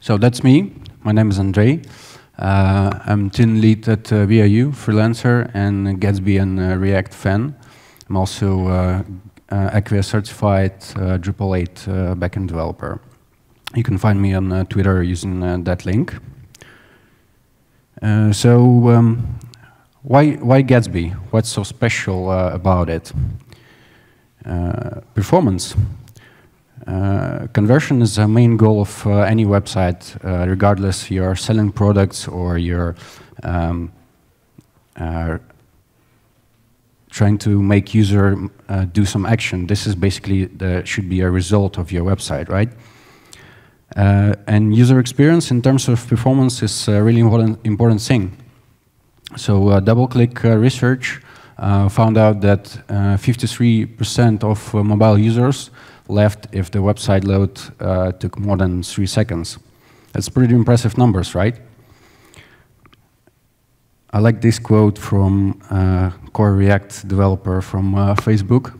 So that's me. My name is Andrey. Uh, I'm team lead at uh, VIU, freelancer, and Gatsby and uh, React fan. I'm also uh, uh, Acquia certified uh, Drupal 8 uh, backend developer. You can find me on Twitter using that link. So, um, why, why Gatsby? What's so special about it? performance. Uh, conversion is a main goal of uh, any website, uh, regardless you're selling products or you're um, trying to make user do some action. This is basically the should be a result of your website, right? and user experience in terms of performance is a really important important thing. So DoubleClick research found out that 53% of mobile users left if the website load uh, took more than three seconds. That's pretty impressive numbers, right? I like this quote from uh, core React developer from uh, Facebook.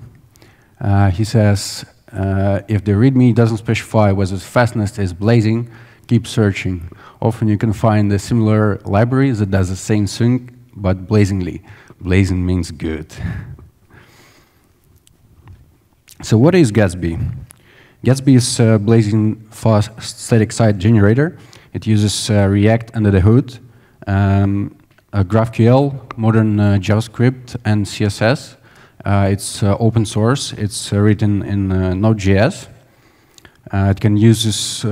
Uh, he says, uh, if the README doesn't specify whether the fastness is blazing, keep searching. Often you can find a similar library that does the same thing, but blazingly. Blazing means good. So what is Gatsby? Gatsby is a blazing fast static site generator. It uses uh, React under the hood, um, GraphQL, modern uh, JavaScript, and CSS. Uh, it's uh, open source. It's uh, written in uh, Node.js. it can use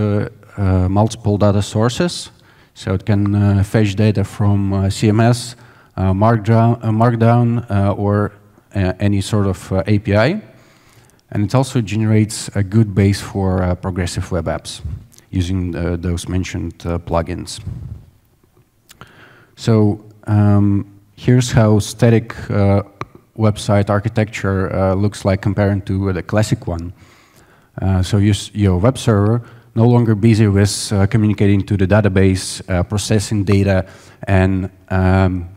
multiple data sources, so it can fetch data from CMS, Markdown, Markdown or any sort of API. And it also generates a good base for uh, progressive web apps using uh, those mentioned uh, plugins. So um, here's how static uh, website architecture uh, looks like compared to the classic one. Uh, so you, your web server no longer busy with communicating to the database, processing data, and um,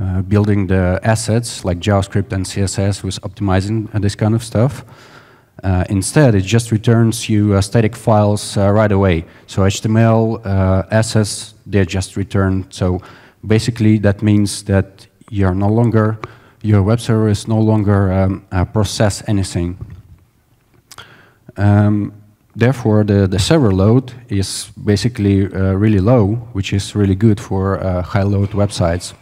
uh, building the assets like JavaScript and CSS with optimizing uh, this kind of stuff. Uh, instead, it just returns you uh, static files uh, right away. So HTML assets, they're just returned. So basically, that means that you're no longer, your web server is no longer um, process anything. Um, therefore, the, the server load is basically really low, which is really good for high load websites.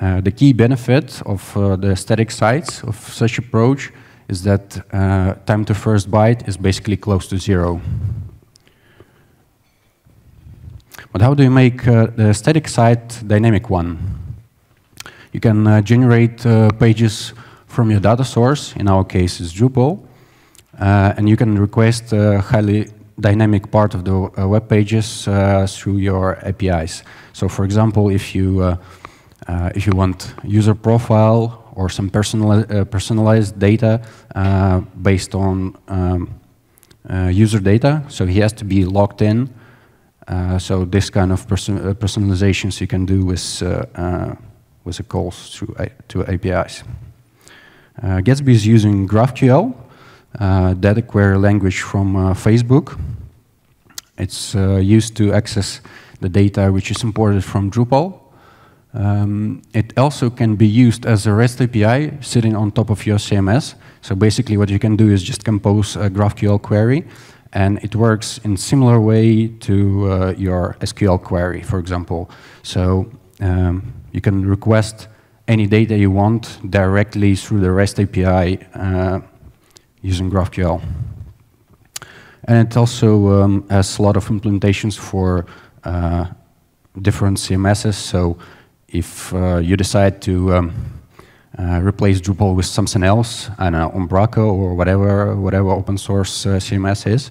Uh, the key benefit of uh, the static sites of such approach is that uh, time to first byte is basically close to zero. But how do you make uh, the static site dynamic one? You can uh, generate pages from your data source, in our case is Drupal, and you can request highly dynamic part of the web pages through your APIs. So for example, if you uh, if you want user profile or some personali uh, personalized data uh, based on um, uh, user data, so he has to be logged in. Uh, so this kind of person uh, personalizations you can do with with the calls through to APIs. Gatsby is using GraphQL, data query language from Facebook. It's used to access the data which is imported from Drupal um, it also can be used as a REST API sitting on top of your CMS. So basically what you can do is just compose a GraphQL query and it works in similar way to uh, your SQL query, for example. So um, you can request any data you want directly through the REST API uh, using GraphQL. And it also um, has a lot of implementations for uh, different CMSs. So if uh, you decide to um, uh, replace Drupal with something else, don't Umbraco or whatever, whatever open source uh, CMS is,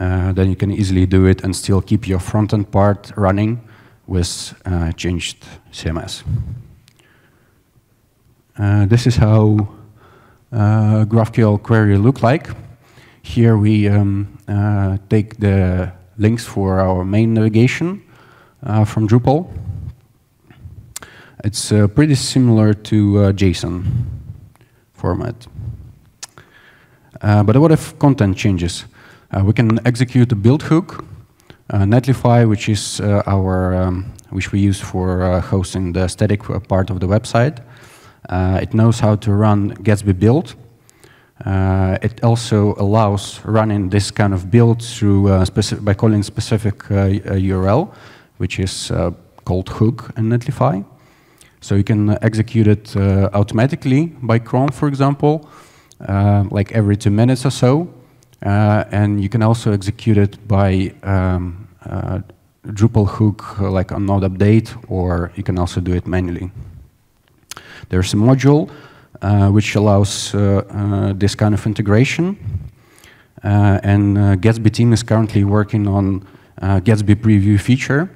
uh, then you can easily do it and still keep your front-end part running with uh, changed CMS. Uh, this is how GraphQL query look like. Here we um, take the links for our main navigation from Drupal. It's uh, pretty similar to uh, JSON format. Uh, but what if content changes? Uh, we can execute a build hook uh, Netlify, which is uh, our um, which we use for uh, hosting the static part of the website. it knows how to run Gatsby build. it also allows running this kind of build through by calling specific URL, which is called hook in Netlify. So you can execute it uh, automatically by cron, for example, uh, like every two minutes or so. Uh, and you can also execute it by um, uh, Drupal hook, uh, like on node update, or you can also do it manually. There's a module which allows this kind of integration. and Gatsby team is currently working on Gatsby preview feature.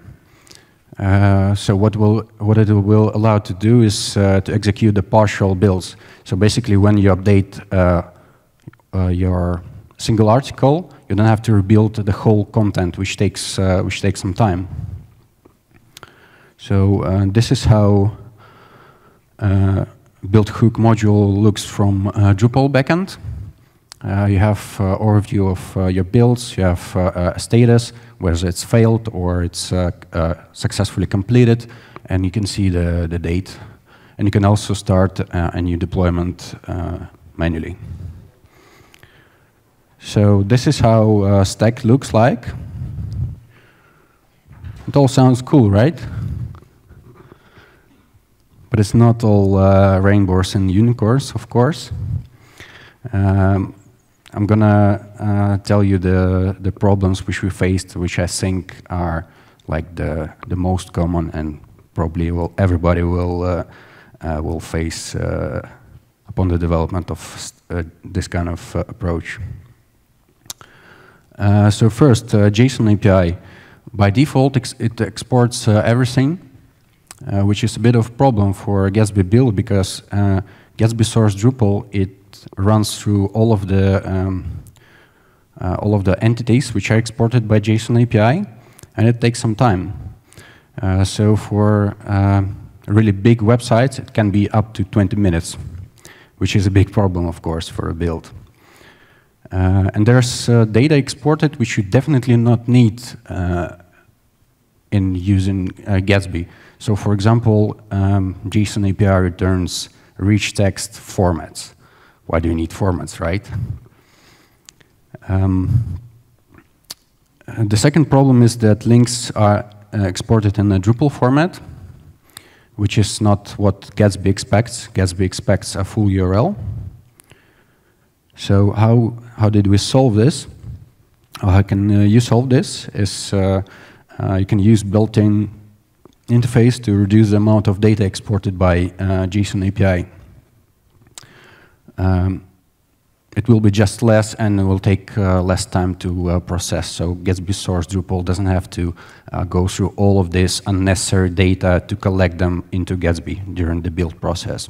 Uh, so what will what it will allow to do is uh, to execute the partial builds. So basically, when you update uh, your single article, you don't have to rebuild the whole content, which takes uh, which takes some time. So uh, this is how uh, build hook module looks from uh, Drupal backend. Uh, you have uh, overview of your builds. You have a status, whether it's failed or it's successfully completed, and you can see the the date. And you can also start a new deployment manually. So this is how uh, Stack looks like. It all sounds cool, right? But it's not all uh, rainbows and unicorns, of course. Um, I'm gonna uh, tell you the the problems which we faced, which I think are like the the most common and probably will everybody will uh, uh, will face uh, upon the development of this kind of approach. Uh, so first, uh, JSON API. By default, ex it exports uh, everything, uh, which is a bit of a problem for Gatsby build because uh, Gatsby source Drupal, it runs through all of the um, all of the entities which are exported by JSON API, and it takes some time. so for really big websites, it can be up to 20 minutes, which is a big problem, of course, for a build. Uh, and there's uh, data exported which you definitely not need uh, in using Gatsby. So for example, um, JSON API returns rich text formats. Why do you need formats, right? Um, the second problem is that links are uh, exported in a Drupal format, which is not what Gatsby expects. Gatsby expects a full URL. So how, how did we solve this? how can uh, you solve this is uh, uh, you can use built-in interface to reduce the amount of data exported by uh, JSON API. Um, it will be just less and it will take uh, less time to uh, process. So Gatsby source Drupal doesn't have to go through all of this unnecessary data to collect them into Gatsby during the build process.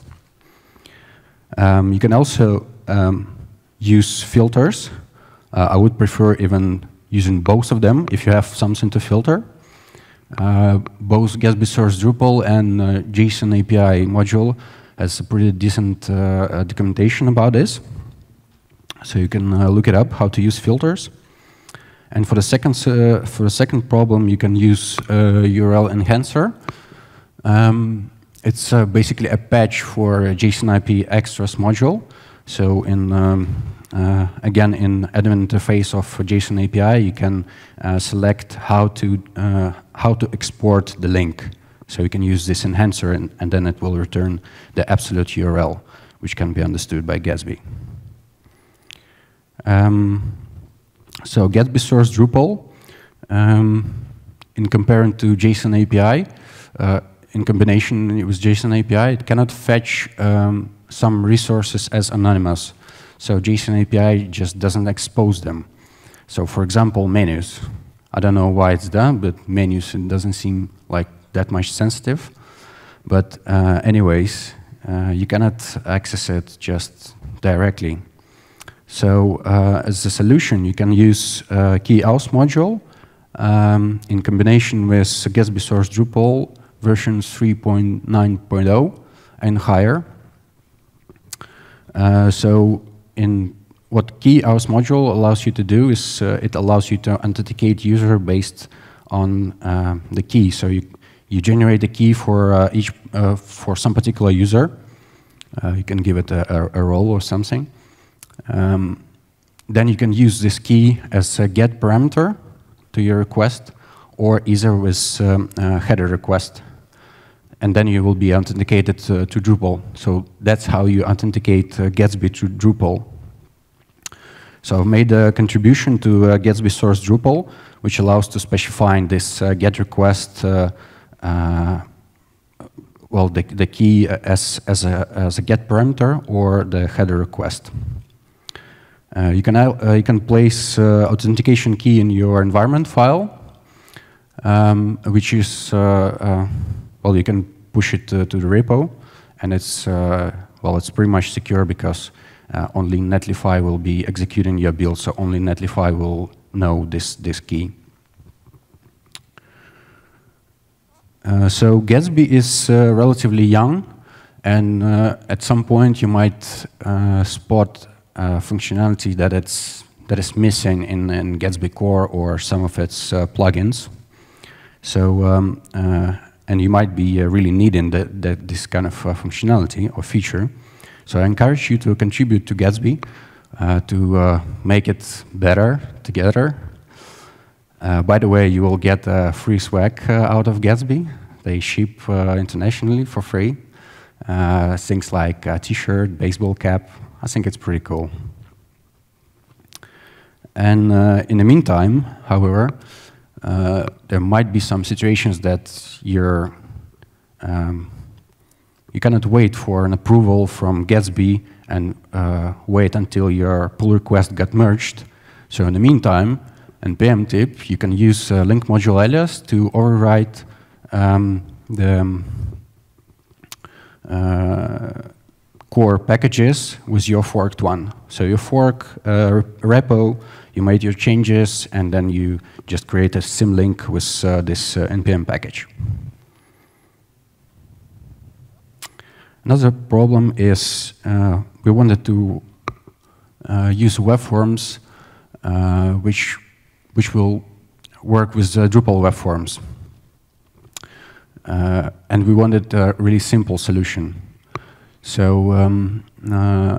Um, you can also um, use filters. Uh, I would prefer even using both of them if you have something to filter. Uh, both Gatsby Source Drupal and uh, JSON API module has a pretty decent uh, uh, documentation about this. So you can uh, look it up, how to use filters. And for the second, for the second problem, you can use URL Enhancer. Um, it's basically a patch for JSON API extras module. So in um, uh, again, in admin interface of JSON API, you can uh, select how to uh, how to export the link. So you can use this enhancer, and, and, then it will return the absolute URL, which can be understood by Gatsby. Um, so Gatsby source Drupal, um, in comparing to JSON API, uh, in combination with JSON API, it cannot fetch um, some resources as anonymous. So JSON API just doesn't expose them. So for example, menus. I don't know why it's done, but menus doesn't seem that much sensitive. But uh, anyways, uh, you cannot access it just directly. So uh, as a solution, you can use uh, module um, in combination with Gatsby Source Drupal versions 3.9.0 and higher. Uh, so in what Key Auth module allows you to do is uh, it allows you to authenticate user based on uh, the key. So you, you generate a key for uh, each uh, for some particular user. Uh, you can give it a, a, a role or something. Um, then you can use this key as a get parameter to your request, or either with um, a header request. And then you will be authenticated uh, to Drupal. So that's how you authenticate uh, Gatsby to Drupal. So I've made a contribution to uh, Gatsby source Drupal, which allows to specify this get request, well, the, the key as, as, a, as a get parameter or the header request. Uh, you can uh, you can place uh, authentication key in your environment file, um, which is well you can push it to the repo, and it's well it's pretty much secure because only Netlify will be executing your build, so only Netlify will know this this key. Uh, so Gatsby is uh, relatively young, and uh, at some point you might spot uh, functionality that it's that is missing in, in Gatsby Core or some of its uh, plugins. So, um, uh, and you might be uh, really needing the, this kind of uh, functionality or feature. So I encourage you to contribute to Gatsby uh, to make it better together. By the way, you will get free swag out of Gatsby. They ship internationally for free. things like a t-shirt, baseball cap, I think it's pretty cool. And uh, in the meantime, however, uh, there might be some situations that you're um, you cannot wait for an approval from Gatsby and uh, wait until your pull request got merged. So in the meantime, npm tip, you can use uh, link module alias to overwrite um, the um, uh, core packages with your forked one. So you fork uh, repo, you made your changes, and then you just create a symlink with uh, this uh, npm package. Another problem is uh, we wanted to uh, use web forms which, which will work with Drupal web forms. and we wanted a really simple solution. So um, uh,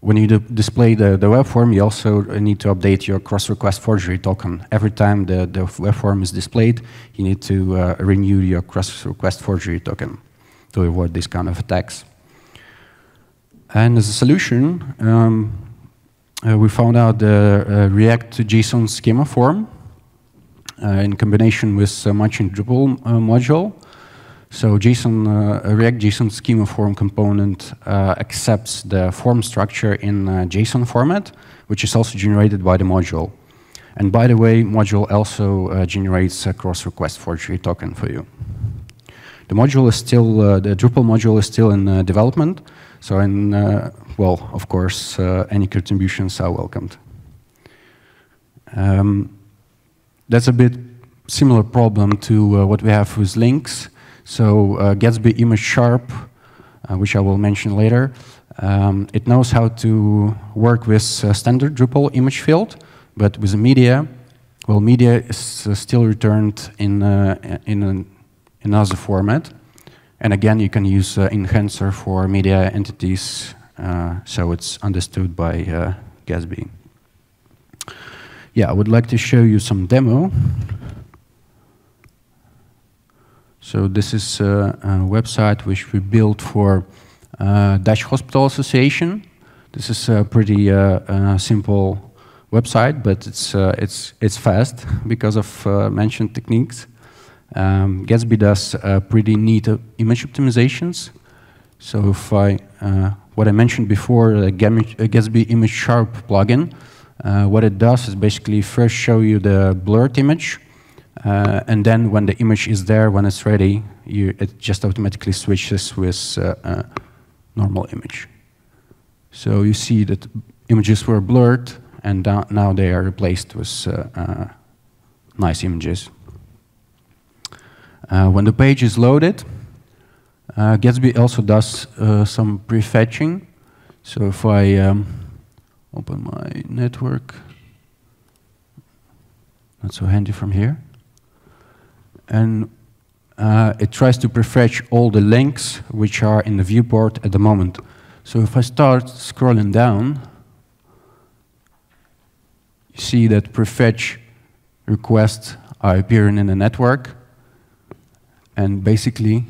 when you display the, the web form, you also need to update your cross-request forgery token. Every time the, the web form is displayed, you need to uh, renew your cross-request forgery token to avoid this kind of attacks. And as a solution, um, uh, we found out the uh, React JSON schema form uh, in combination with uh, matching Drupal uh, module. So JSON, React JSON schema form component accepts the form structure in JSON format, which is also generated by the module. And by the way, module also generates a cross-request forgery token for you. The module is still, uh, the Drupal module is still in uh, development. So in, well, of course, any contributions are welcomed. Um, that's a bit similar problem to what we have with links. So uh, Gatsby Image Sharp, uh, which I will mention later, um, it knows how to work with standard Drupal image field, but with media, well, media is uh, still returned in, uh, in an, another format. And again, you can use uh, enhancer for media entities, uh, so it's understood by Gatsby. Yeah, I would like to show you some demo. So this is a, a website which we built for uh, Dutch Hospital Association. This is a pretty uh, uh, simple website, but it's uh, it's it's fast because of uh, mentioned techniques. Um, Gatsby does uh, pretty neat image optimizations. So if I what I mentioned before, the Gatsby Image Sharp plugin, what it does is basically first show you the blurred image uh, and then when the image is there, when it's ready, you, it just automatically switches with uh, normal image. So you see that images were blurred, and now they are replaced with uh, uh nice images. Uh, when the page is loaded, uh, Gatsby also does some prefetching. So if I um, open my network. Not so handy from here. And uh, it tries to prefetch all the links which are in the viewport at the moment. So if I start scrolling down, you see that prefetch requests are appearing in the network. And basically,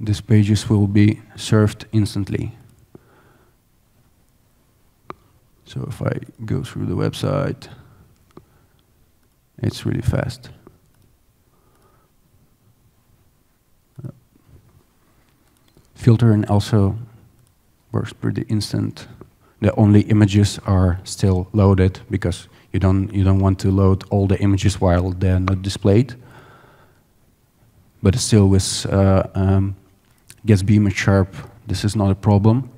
these pages will be served instantly. So if I go through the website, it's really fast. Filtering also works pretty instant. The only images are still loaded because you don't, you don't want to load all the images while they're not displayed. But still with uh, um, Gatsby Image Sharp, this is not a problem.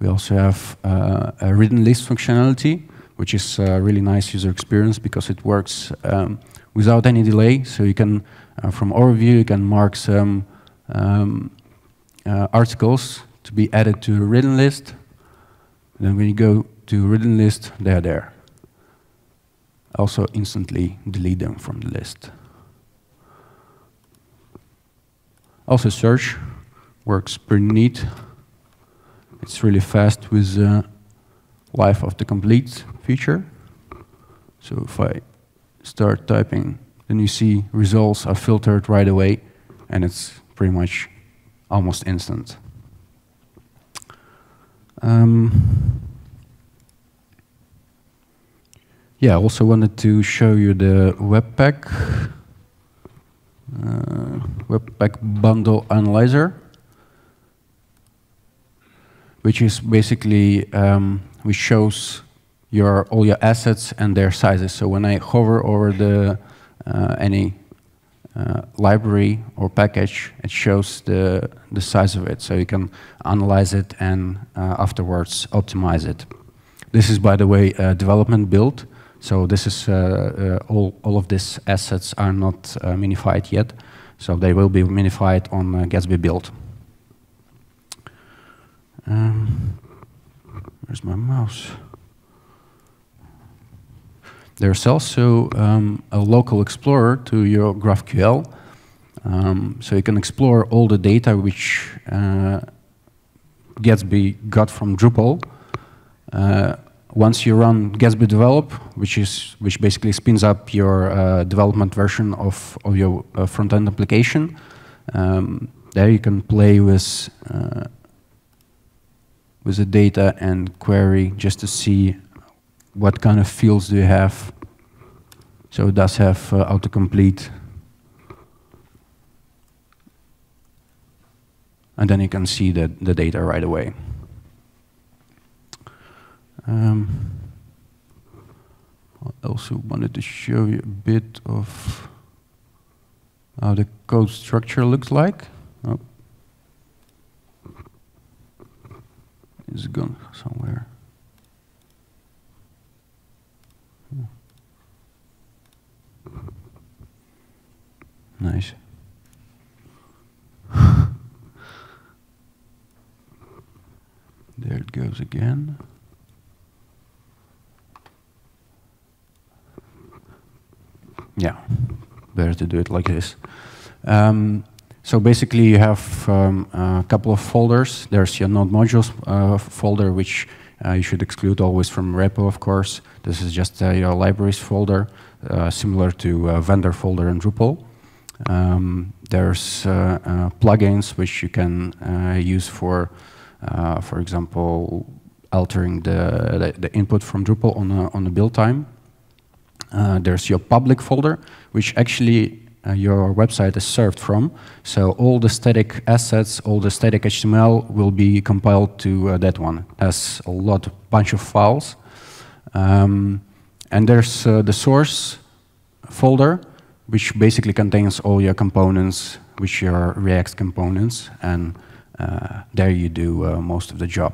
We also have uh, a written list functionality, which is a really nice user experience because it works um, without any delay. So you can, uh, from overview, you can mark some um, uh, articles to be added to a written list. And then when you go to written list, they're there. Also instantly delete them from the list. Also search works pretty neat. It's really fast with uh, life of the complete feature. So if I start typing, then you see results are filtered right away, and it's pretty much almost instant. Um, yeah, I also wanted to show you the Webpack uh, Webpack bundle analyzer which is basically um, which shows your all your assets and their sizes. So when I hover over the uh, any uh, library or package, it shows the the size of it, so you can analyze it and uh, afterwards optimize it. This is, by the way, a development build. So this is uh, uh, all all of these assets are not uh, minified yet, so they will be minified on Gatsby build. Um, where's my mouse? There's also um, a local explorer to your GraphQL. Um, so you can explore all the data which uh, Gatsby got from Drupal. Uh, once you run Gatsby develop, which is which basically spins up your uh, development version of, of your uh, front-end application, um, there you can play with uh, with the data and query just to see what kind of fields do you have. So it does have uh, autocomplete. And then you can see the, the data right away. Um, I also wanted to show you a bit of how the code structure looks like. It's gone somewhere. Nice. there it goes again. Yeah, better to do it like this. Um, so basically, you have um, a couple of folders. There's your node modules uh, folder, which uh, you should exclude always from repo, of course. This is just uh, your libraries folder, uh, similar to a vendor folder in Drupal. Um, there's uh, uh, plugins which you can use for, for example, altering the, the, the, input from Drupal on a, on the build time. there's your public folder, which actually uh, your website is served from. So all the static assets, all the static HTML will be compiled to uh, that one. It has a lot, bunch of files. Um, and there's uh, the source folder, which basically contains all your components, which are React components, and uh, there you do uh, most of the job.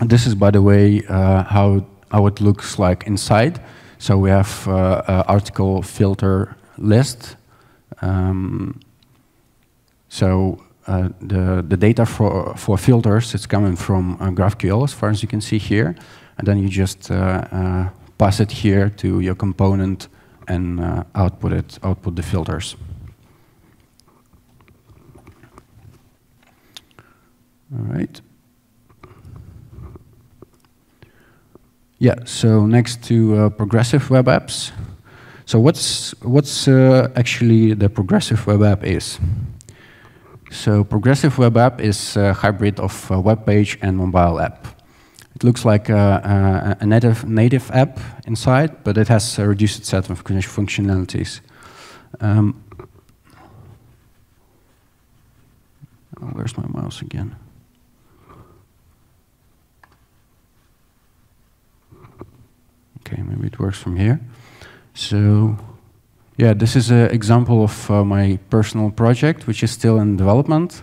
This is, by the way, uh, how, how it looks like inside. So we have uh, article filter list. Um, so uh, the, the data for, for filters is coming from uh, GraphQL, as far as you can see here. And then you just uh, pass it here to your component and output it, output the filters. All right. Yeah, so next to uh, progressive web apps. So what's, what's uh, actually the progressive web app is? So progressive web app is a hybrid of a web page and mobile app. It looks like a, a, a native, native app inside, but it has a reduced set of functionalities. Um, where's my mouse again? Okay, maybe it works from here. So, yeah, this is an example of uh, my personal project, which is still in development,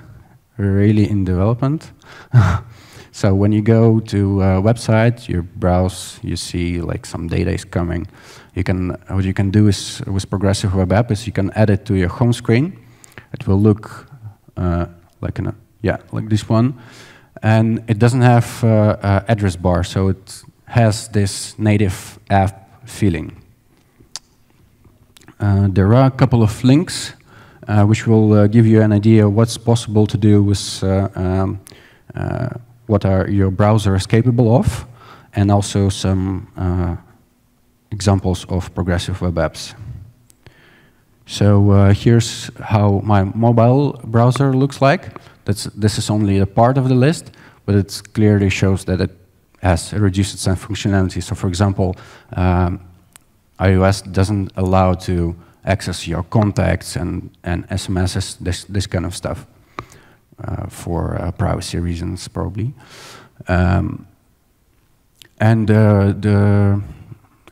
really in development. so when you go to a website, you browse, you see like some data is coming. You can, what you can do is with Progressive Web App is you can add it to your home screen. It will look uh, like an, yeah, like this one. And it doesn't have uh, uh address bar, so it has this native app feeling. Uh, there are a couple of links uh, which will uh, give you an idea what's possible to do with uh, um, uh, what are your browser is capable of, and also some uh, examples of progressive web apps. So here's how my mobile browser looks like. That's, this is only a part of the list, but it clearly shows that it has a reduced set functionality. So for example, um, iOS doesn't allow to access your contacts and, and SMSs, this, this kind of stuff, uh, for uh, privacy reasons probably. Um, and uh, the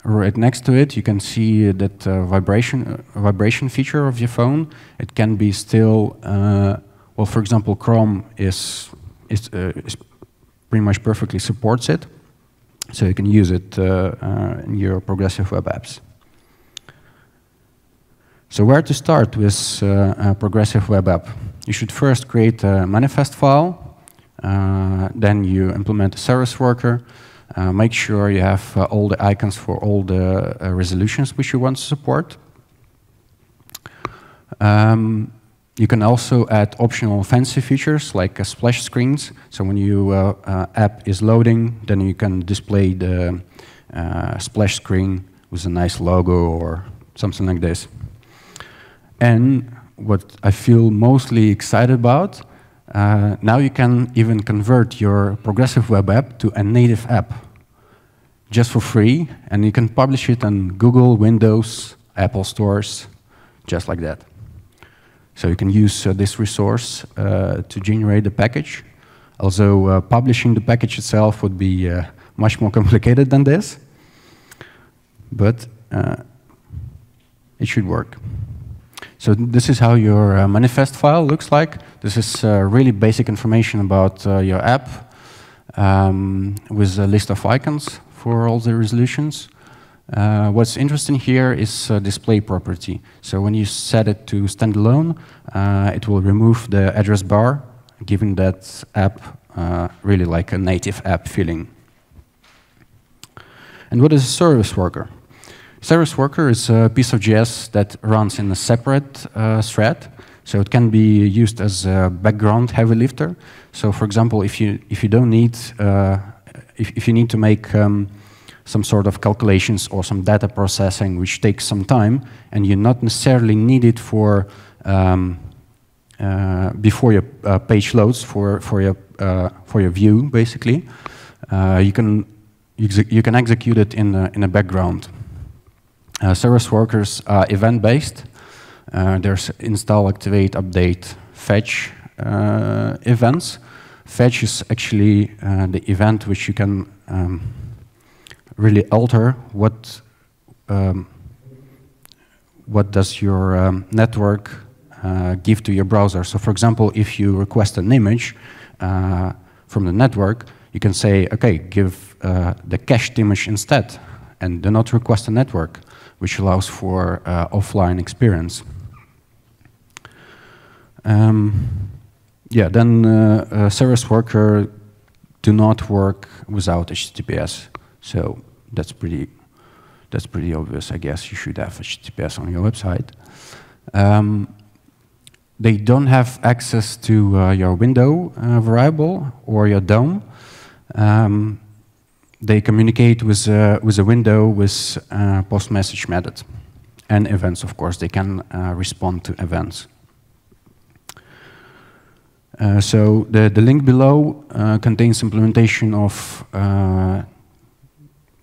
right next to it, you can see that uh, vibration uh, vibration feature of your phone. It can be still, uh, well, for example, Chrome is is, is pretty much perfectly supports it. So you can use it uh, uh, in your progressive web apps. So where to start with uh, a progressive web app? You should first create a manifest file, uh, then you implement a service worker, uh, make sure you have uh, all the icons for all the resolutions which you want to support. Um, you can also add optional fancy features like uh, splash screens. So when your uh, uh, app is loading, then you can display the splash screen with a nice logo or something like this. And what I feel mostly excited about, uh, now you can even convert your progressive web app to a native app just for free, and you can publish it on Google, Windows, Apple stores, just like that. So you can use uh, this resource uh, to generate the package. Also, uh, publishing the package itself would be uh, much more complicated than this, but uh, it should work. So this is how your uh, manifest file looks like. This is really basic information about your app um, with a list of icons for all the resolutions. Uh, what's interesting here is uh, display property. So when you set it to standalone, uh, it will remove the address bar, giving that app uh, really like a native app feeling. And what is a service worker? Service worker is a piece of JS that runs in a separate uh, thread. So it can be used as a background heavy lifter. So for example, if you if you don't need uh, if, if you need to make um, some sort of calculations or some data processing which takes some time and you not necessarily need it for um, uh, before your uh, page loads for for your uh, for your view basically. Uh, you can you can execute it in a, in a background. Uh, service workers are event based uh, there's install activate update fetch events. Fetch is actually the event which you can um, really alter what um, what does your um, network uh, give to your browser. So for example, if you request an image uh, from the network, you can say, okay, give uh, the cached image instead, and do not request a network, which allows for uh, offline experience. Um, yeah, then uh, service worker do not work without HTTPS. So that's pretty, that's pretty obvious. I guess you should have HTTPS on your website. Um, they don't have access to uh, your window uh, variable or your DOM. Um, they communicate with, uh, with a window with uh, post message method and events, of course. They can uh, respond to events. Uh, so the, the link below contains implementation of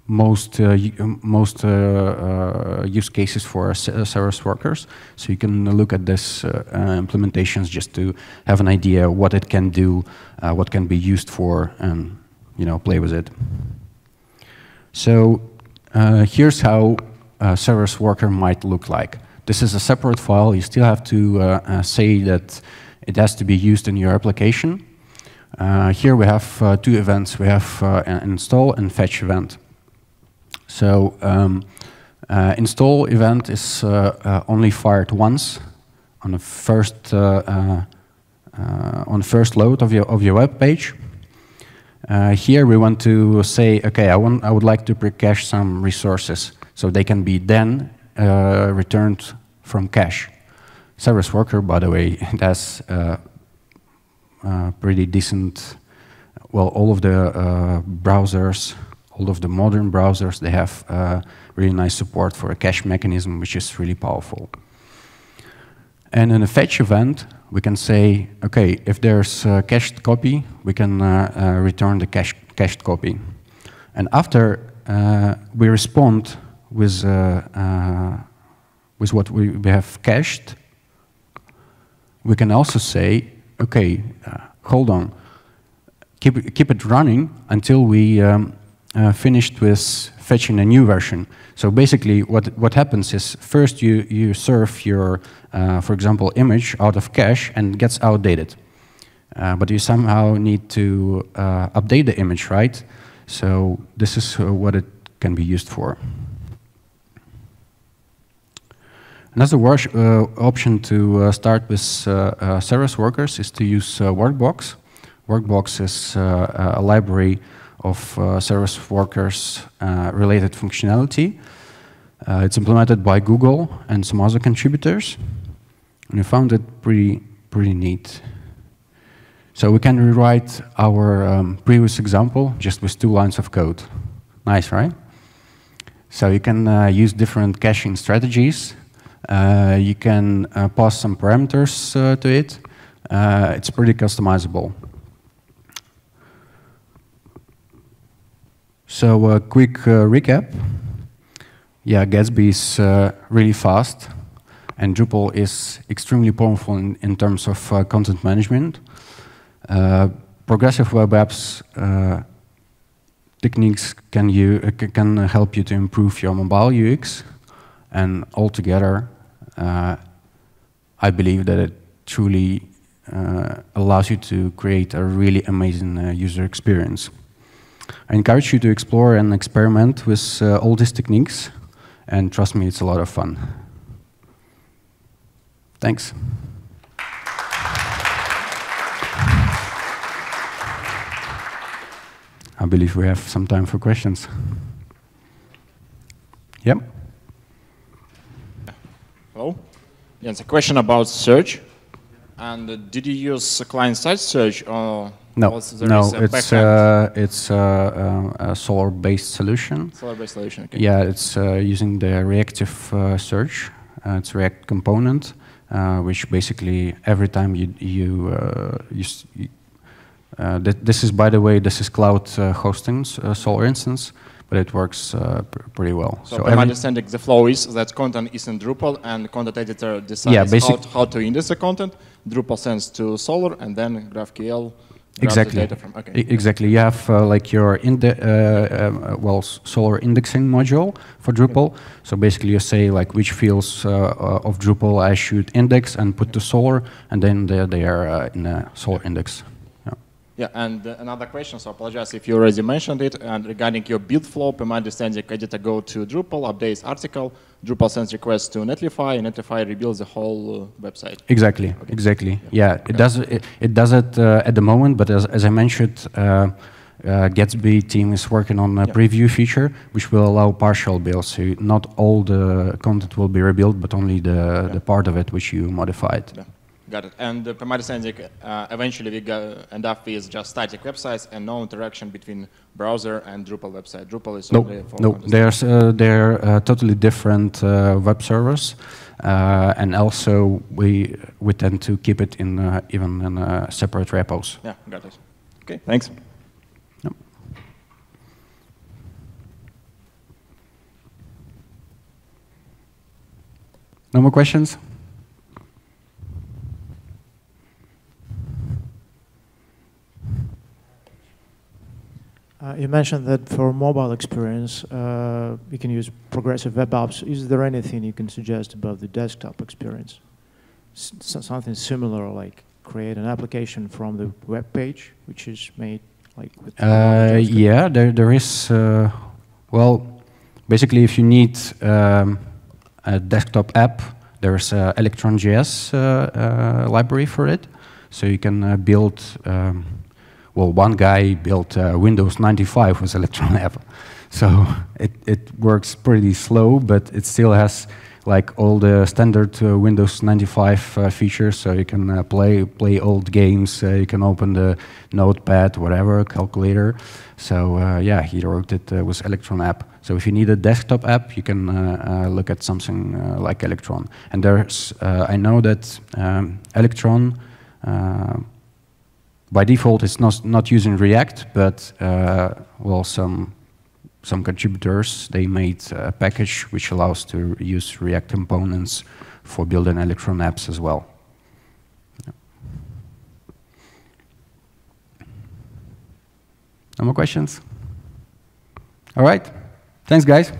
most uh, most uh, uh, use cases for service workers. So you can look at this implementations just to have an idea what it can do, what can be used for, and you know play with it. So here's how a service worker might look like. This is a separate file. You still have to say that it has to be used in your application. Uh, here we have uh, two events. We have uh, an install and fetch event. So um, uh, install event is uh, uh, only fired once on the first on first load of your of your web page. here we want to say, okay, I want I would like to pre-cache some resources so they can be then returned from cache. Service Worker, by the way, uh, uh, pretty decent, well, all of the uh, browsers, all of the modern browsers, they have uh, really nice support for a cache mechanism, which is really powerful. And in a fetch event, we can say, okay, if there's a cached copy, we can uh, uh, return the cache, cached copy. And after we respond with, with what we, we have cached, we can also say, okay, uh, hold on, keep, keep it running until we um, uh, finished with fetching a new version. So basically, what, what happens is first you, you serve your, uh, for example, image out of cache and gets outdated. Uh, but you somehow need to uh, update the image, right? So this is uh, what it can be used for. Another uh, option to start with service workers is to use Workbox. Workbox is a library of service workers related functionality. it's implemented by Google and some other contributors. And we found it pretty, pretty neat. So we can rewrite our um, previous example just with two lines of code. Nice, right? So you can uh, use different caching strategies uh, you can uh, pass some parameters uh, to it. it's pretty customizable. So a quick recap. Yeah, Gatsby is really fast and Drupal is extremely powerful in, in terms of uh, content management. Uh, progressive web apps uh, techniques can, you, can help you to improve your mobile UX, and altogether, uh, I believe that it truly uh, allows you to create a really amazing uh, user experience. I encourage you to explore and experiment with all these techniques, and trust me, it's a lot of fun. Thanks. I believe we have some time for questions. Yep. Hello? It's a question about search. And uh, did you use client-side search or no, no, it's uh, it's uh, a Solr-based solution. Solr-based solution. Okay. Yeah, it's uh, using the reactive uh, search. Uh, it's React component, which basically every time you you you. Th this is, by the way, this is cloud hosting Solr instance but it works uh, pr pretty well. So, so my understanding, the flow is that content is in Drupal, and content editor decides yeah, how, how, to index the content. Drupal sends to Solr and then GraphQL exactly. From, okay. exactly. You have uh, like your inde uh, uh, well Solr indexing module for Drupal. So basically, you say like which fields uh, uh, of Drupal I should index and put to Solr and then they, they are in a Solr index. Yeah, and uh, another question, so I apologize if you already mentioned it, and regarding your build flow, per my understanding, editor go to Drupal, updates article, Drupal sends request to Netlify, and Netlify rebuilds the whole uh, website. Exactly, okay. exactly. Yeah, okay. it does it, it does it uh, at the moment, but as, as I mentioned, uh, uh, Gatsby team is working on a yeah. preview feature, which will allow partial builds. So not all the content will be rebuilt, but only the, yeah. the part of it which you modified. Got it. And uh, my understanding, uh, eventually we go end up with just static websites and no interaction between browser and Drupal website. Drupal is nope. only for no, there's uh, they're uh, totally different uh, web servers, uh, and also we we tend to keep it in uh, even in separate repos. Yeah, got it. Okay, thanks. Yep. No more questions. Uh, you mentioned that for mobile experience, uh, you can use progressive web apps. Is there anything you can suggest about the desktop experience? S something similar, like create an application from the web page, which is made like with. Uh, yeah, there there is. Uh, well, basically, if you need um, a desktop app, there's a Electron.js uh, library for it, so you can build. Um, well, one guy built uh, Windows 95 with Electron app. So it, it works pretty slow, but it still has like all the standard uh, Windows 95 uh, features. So you can uh, play play old games. Uh, you can open the Notepad, whatever calculator. So uh, yeah, he wrote it with Electron app. So if you need a desktop app, you can look at something like Electron. And there's I know that um, Electron by default, it's not, not using React, but uh, well, some some contributors they made a package which allows to use React components for building Electron apps as well. No more questions? All right. Thanks, guys.